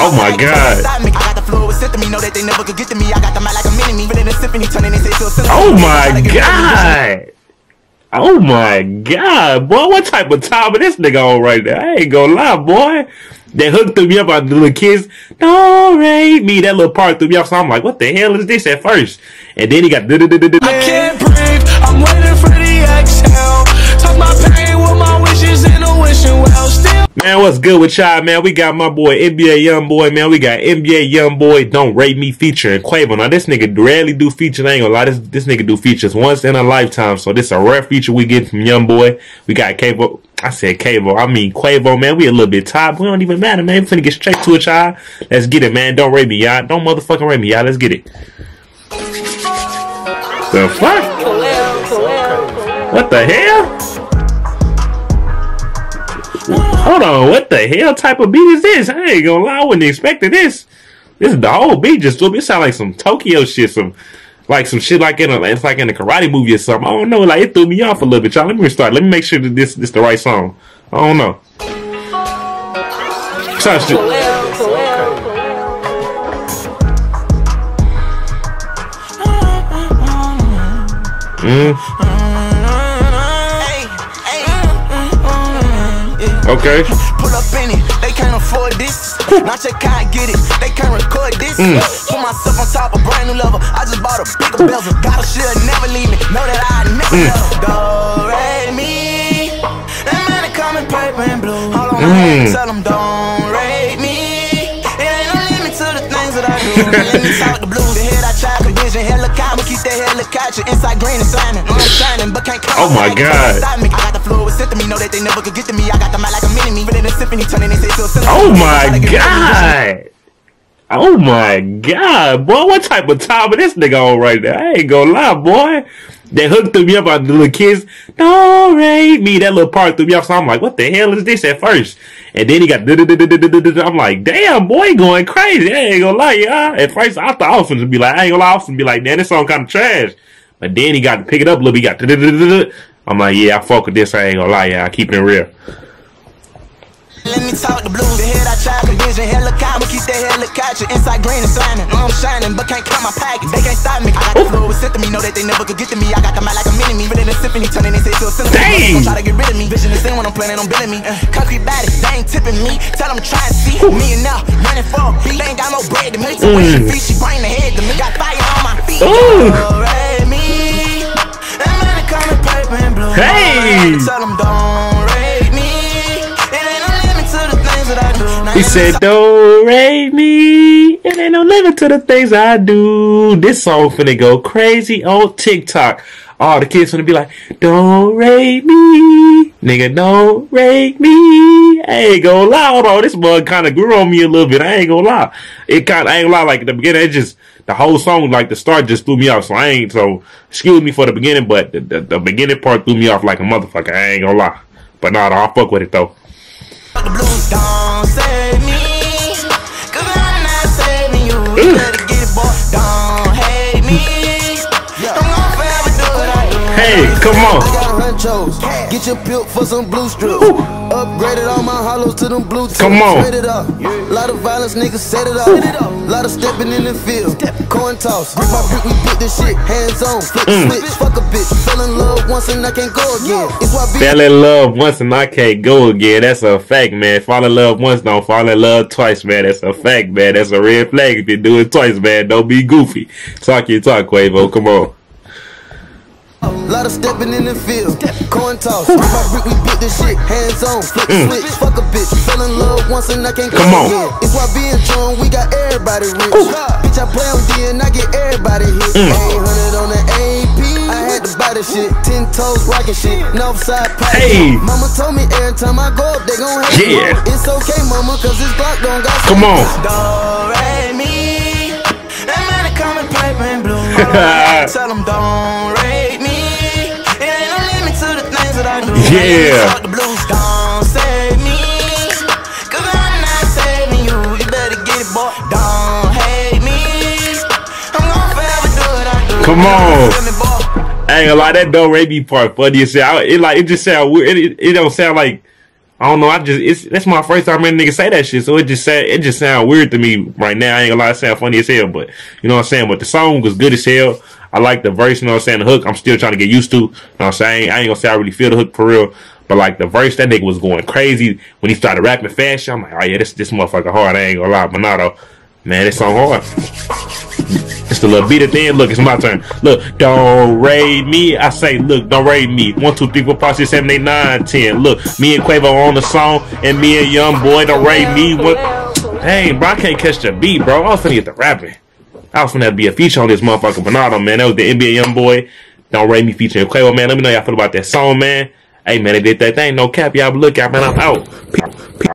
Oh my god. Oh my god. Oh my god, boy, what type of time is this nigga on right now? I ain't gonna lie, boy. That hook threw me up on the little kids. Don't me. That little part threw me off. So I'm like, what the hell is this at first? And then he got. I can't Man, what's good with y'all, man? We got my boy NBA Young Boy, man. We got NBA Young Boy Don't Rate Me featuring Quavo. Now this nigga rarely do features. I ain't gonna lie, this this nigga do features once in a lifetime. So this a rare feature we get from Young Boy. We got Quavo. I said Quavo. I mean Quavo, man. We a little bit tired. We don't even matter, man. We finna get straight to it, y'all. Let's get it, man. Don't rate me, y'all. Don't motherfucking rate me, y'all. Let's get it. The fuck? What the hell? Hold on, what the hell type of beat is this? I ain't gonna lie, I wasn't expecting this. This is the whole beat just threw me. it sound like some Tokyo shit, some like some shit like in a it's like in a karate movie or something. I don't know, like it threw me off a little bit, y'all. Let me restart. Let me make sure that this this the right song. I don't know. Mm. Okay. Pull up in it, they can't afford this. Not get it, they can't record this. Mm. Put myself on top of brand new level. I just bought a bigger bezel. Got a shit never leave me. Know that I never mm. Do, re, mi. That man coming paper and blue. Hold on, mm. tell them don't things that I do. Let me talk the blues. The head I try to vision. Hella keep that hella inside green and shining. I'm shining, but can't come. Oh my god. I got the floor with me. Know that they never could get to me. I got the mic like a mini me. But in a symphony, turning into Oh my god! Oh my god, boy, what type of time is this nigga on right now? I ain't gonna lie, boy. That hook threw me up on the little kids. Don't rate me. That little part threw me off. So I'm like, what the hell is this at first? And then he got. I'm like, damn, boy, going crazy. I ain't gonna lie, y'all. At first, I thought I was gonna be like, I ain't gonna lie, I was gonna be like, man, this song kind of trash. But then he got to pick it up a little bit. He got. I'm like, yeah, I fuck with this. I ain't gonna lie, I keep it real. Let me talk the blues. The head I try to vision. I'ma keep that hella catcher. Inside green and shining. I'm shining, but can't count my package. They can't stop me. I got the flow with to me. Know that they never could get to me. I got the mic like a mini me. But in a symphony, turning into a symphony. Dang. Try to get rid of me. Vision the same when I'm planning on billing me. Uh, concrete body, they ain't tipping me. Tell them try and see. Ooh. Me and now, running for a beat. They ain't got no bread to me. So mm. she feet, she bring the head to me. Got fire on my feet. Ooh. Hey! He said, Don't rate me. It ain't no limit to the things I do. This song finna go crazy on TikTok. All the kids finna be like, Don't rate me. Nigga, don't rate me. I ain't gonna lie. Hold on. This bug kinda grew on me a little bit. I ain't gonna lie. It kinda, I ain't lie. Like, at the beginning, it just, the whole song, like, the start just threw me off. So I ain't, so, excuse me for the beginning, but the, the, the beginning part threw me off like a motherfucker. I ain't gonna lie. But nah, I'll fuck with it though. Saving Hey, come on. Get your pill for some blue strips. Upgraded all my hollows to them blue tips. Come on. It up. Lot of violence, niggas set it up. Lot of stepping in the field. Coin toss. Brick by brick, we put this shit. Hands on. Flip mm. switch. Fuck a bitch. Fell in love once and I can't go again. It's why Fell in love once and I can't go again. That's a fact, man. Fall in love once, don't fall in love twice, man. That's a fact, man. That's a red flag if you do it twice, man. Don't be goofy. Talk your talk, Quavo. Come on. Lot of stepping in the field, coin toss. Brick by brick, we built this shit. Hands on, flip mm. switch. Fuck a bitch, fell in love once and I can't come on. Again. It's why being strong, we got everybody rich. Ooh. Bitch, I play on D and I get everybody hit. Mm. 800 on the AP. I had to buy the shit. Ten toes rocking shit. Northside pipe. Hey. Mama told me every time I go up, they gon' hate yeah. me. It's okay, mama, cause this Glock don't got Come on. Do, re, mi. That man coming pipe and blue. Tell them don't rate me. Yeah. Come on. I ain't gonna lie, that don't rate part funny as hell. It like it just sound weird. It, it, it, don't sound like I don't know. I just it's that's my first time hearing niggas say that shit. So it just said it just sound weird to me right now. I ain't gonna lie, it sound funny as hell. But you know what I'm saying. But the song was good as hell. I like the verse. You know what I'm saying. The hook, I'm still trying to get used to. You know what I'm saying. I ain't gonna say I really feel the hook for real. But like the verse, that nigga was going crazy when he started rapping fast. I'm like, oh yeah, this this motherfucker hard. I ain't gonna lie, but not though. Man, this song hard. It's the little beat at the end. Look, it's my turn. Look, don't raid me. I say, look, don't raid me. One, two, three, four, five, six, seven, eight, nine, ten. Look, me and Quavo on the song, and me and Young Boy don't raid me. What? Dang, bro, I can't catch the beat, bro. I was finna get the rapping. I was to be a feature on this motherfucker Bernardo, man. That was the NBA Young Boy. Don't rate me featuring Quavo, man. Let me know y'all feel about that song, man. Hey, man, they did that thing. No cap, y'all. Look out, man. I'm out.